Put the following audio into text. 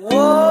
我。